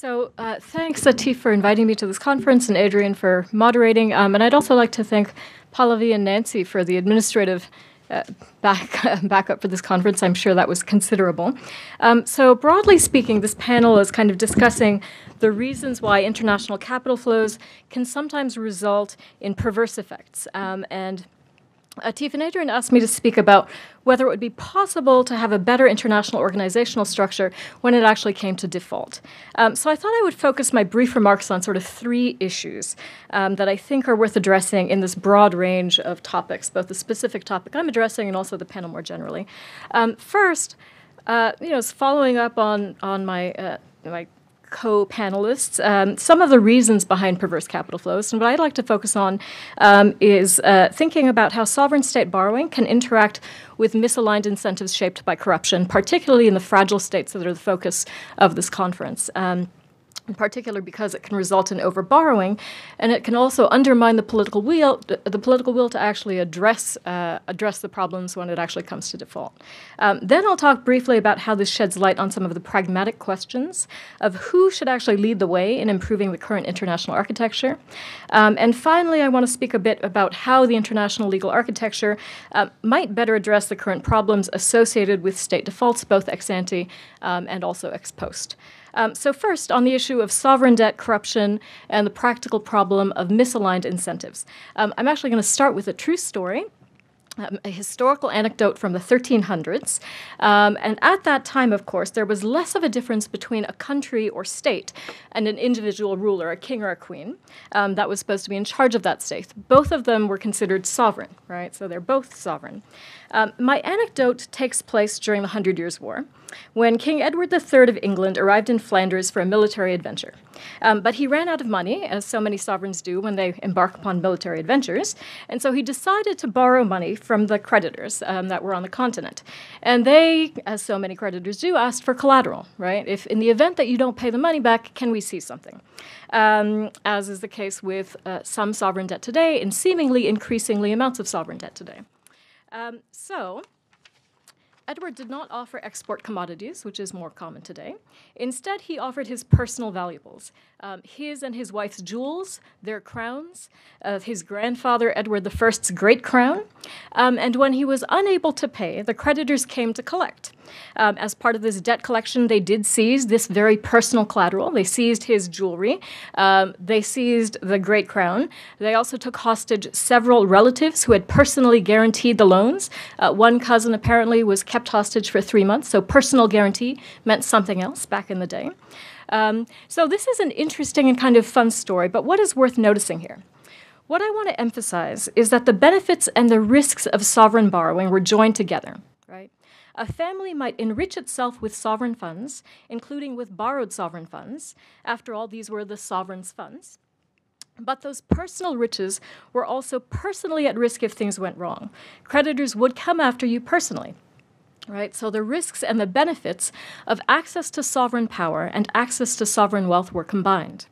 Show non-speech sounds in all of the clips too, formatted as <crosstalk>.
So uh, thanks, Atif, for inviting me to this conference and Adrien for moderating. Um, and I'd also like to thank Pallavi and Nancy for the administrative uh, back <laughs> backup for this conference. I'm sure that was considerable. Um, so broadly speaking, this panel is kind of discussing the reasons why international capital flows can sometimes result in perverse effects. Um, and Atif and Adrien asked me to speak about whether it would be possible to have a better international organizational structure when it actually came to default. Um, so I thought I would focus my brief remarks on sort of three issues um, that I think are worth addressing in this broad range of topics, both the specific topic I'm addressing and also the panel more generally. Um, first, uh, you know, following up on on my uh, my co-panelists um, some of the reasons behind perverse capital flows. And what I'd like to focus on um, is uh, thinking about how sovereign state borrowing can interact with misaligned incentives shaped by corruption, particularly in the fragile states that are the focus of this conference. Um, in particular because it can result in overborrowing, and it can also undermine the political will, the political will to actually address uh, address the problems when it actually comes to default. Um, then I'll talk briefly about how this sheds light on some of the pragmatic questions of who should actually lead the way in improving the current international architecture. Um, and finally, I want to speak a bit about how the international legal architecture uh, might better address the current problems associated with state defaults, both ex ante um, and also ex post. Um, so, first, on the issue of sovereign debt corruption and the practical problem of misaligned incentives. Um, I'm actually going to start with a true story. Um, a historical anecdote from the 1300s. Um, and at that time, of course, there was less of a difference between a country or state and an individual ruler, a king or a queen, um, that was supposed to be in charge of that state. Both of them were considered sovereign, right? So they're both sovereign. Um, my anecdote takes place during the Hundred Years' War when King Edward III of England arrived in Flanders for a military adventure. Um, but he ran out of money, as so many sovereigns do when they embark upon military adventures, and so he decided to borrow money from the creditors um, that were on the continent. And they, as so many creditors do, asked for collateral, right? If in the event that you don't pay the money back, can we see something? Um, as is the case with uh, some sovereign debt today and seemingly increasingly amounts of sovereign debt today. Um, so, Edward did not offer export commodities, which is more common today. Instead, he offered his personal valuables um, his and his wife's jewels, their crowns, uh, his grandfather Edward I's great crown. Um, and when he was unable to pay, the creditors came to collect. Um, as part of this debt collection, they did seize this very personal collateral. They seized his jewelry. Um, they seized the great crown. They also took hostage several relatives who had personally guaranteed the loans. Uh, one cousin apparently was kept hostage for three months, so personal guarantee meant something else back in the day. Um, so this is an interesting and kind of fun story, but what is worth noticing here? What I want to emphasize is that the benefits and the risks of sovereign borrowing were joined together, right? A family might enrich itself with sovereign funds, including with borrowed sovereign funds. After all, these were the sovereign's funds. But those personal riches were also personally at risk if things went wrong. Creditors would come after you personally right? So the risks and the benefits of access to sovereign power and access to sovereign wealth were combined.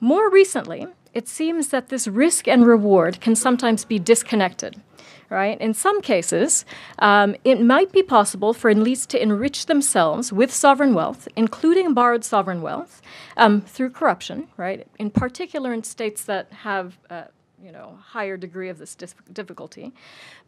More recently, it seems that this risk and reward can sometimes be disconnected. Right? In some cases, um, it might be possible for elites to enrich themselves with sovereign wealth, including borrowed sovereign wealth, um, through corruption. Right? In particular, in states that have uh, you know, higher degree of this difficulty.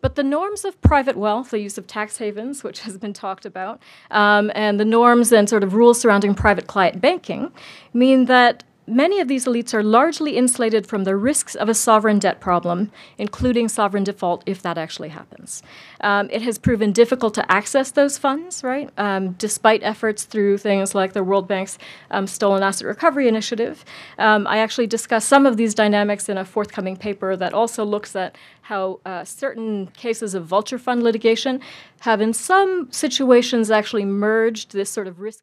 But the norms of private wealth, the use of tax havens, which has been talked about, um, and the norms and sort of rules surrounding private client banking mean that many of these elites are largely insulated from the risks of a sovereign debt problem, including sovereign default if that actually happens. Um, it has proven difficult to access those funds, right, um, despite efforts through things like the World Bank's um, Stolen Asset Recovery Initiative. Um, I actually discuss some of these dynamics in a forthcoming paper that also looks at how uh, certain cases of vulture fund litigation have, in some situations, actually merged this sort of risk.